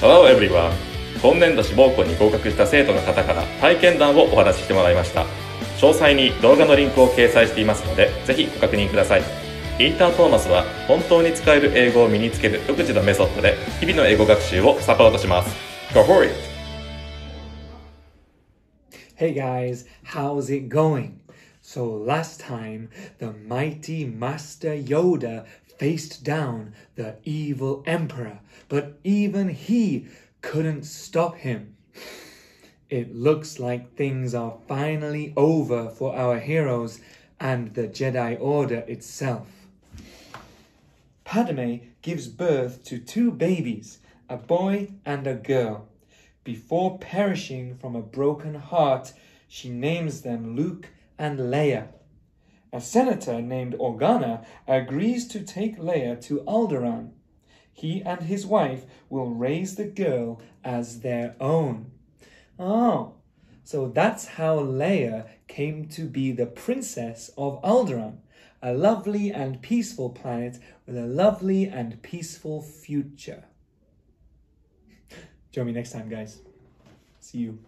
Hello everyone 今年度志望校に合格した生徒の方から体験談をお話ししてもらいました詳細に動画のリンクを掲載していますのでぜひご確認くださいインタートーマスは本当に使える英語を身につける独自のメソッドで日々の英語学習をサポートします Go for it! Hey guys, how's it going? So last time, the mighty Master Yoda faced down the evil Emperor, but even he couldn't stop him. It looks like things are finally over for our heroes and the Jedi Order itself. Padme gives birth to two babies, a boy and a girl. Before perishing from a broken heart, she names them Luke and Leia. A senator named Organa agrees to take Leia to Alderaan. He and his wife will raise the girl as their own. Oh, so that's how Leia came to be the princess of Alderaan, a lovely and peaceful planet with a lovely and peaceful future. Join me next time, guys. See you.